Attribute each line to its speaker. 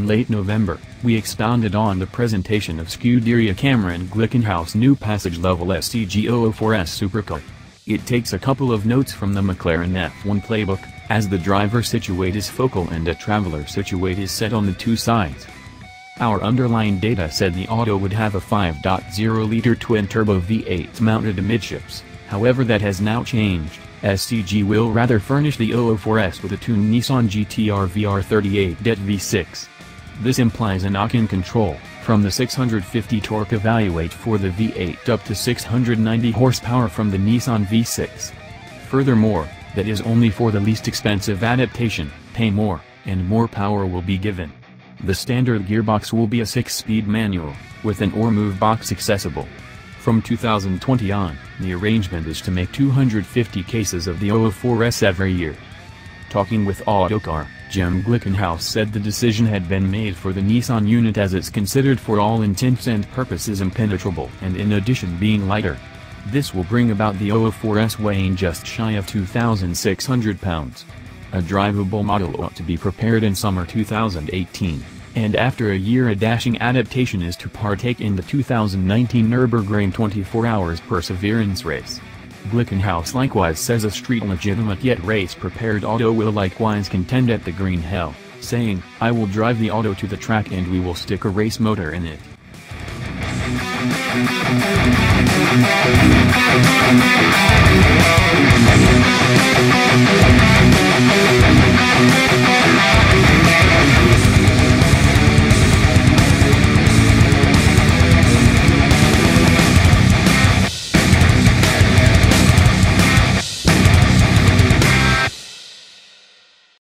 Speaker 1: late November, we expounded on the presentation of Scuderia Cameron Glickenhaus new passage level SCG004S Supercar. It takes a couple of notes from the McLaren F1 playbook, as the driver situate is focal and a traveler situate is set on the two sides. Our underlying data said the auto would have a 5.0-liter twin-turbo V8 mounted amidships, however that has now changed, SCG will rather furnish the 004S with a tuned Nissan GT-R VR38 DET V6. This implies a knock-in control, from the 650 torque evaluate for the V8 up to 690 horsepower from the Nissan V6. Furthermore, that is only for the least expensive adaptation, pay more, and more power will be given. The standard gearbox will be a 6-speed manual, with an OR-move box accessible. From 2020 on, the arrangement is to make 250 cases of the 004S every year. Talking with Autocar, Jim Glickenhaus said the decision had been made for the Nissan unit as it's considered for all intents and purposes impenetrable and in addition being lighter. This will bring about the 004S weighing just shy of 2,600 pounds. A drivable model ought to be prepared in summer 2018, and after a year a dashing adaptation is to partake in the 2019 Nürburgring 24 Hours Perseverance Race. Glickenhaus likewise says a street legitimate yet race-prepared auto will likewise contend at the Green Hell, saying, I will drive the auto to the track and we will stick a race motor in it.